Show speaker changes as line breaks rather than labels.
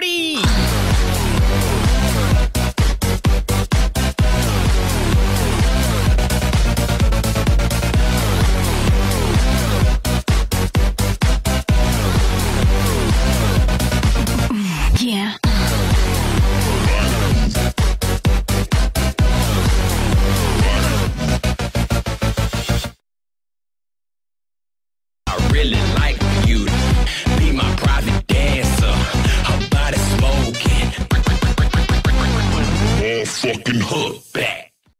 பொடி
Yeah.
I really like fucking hook back.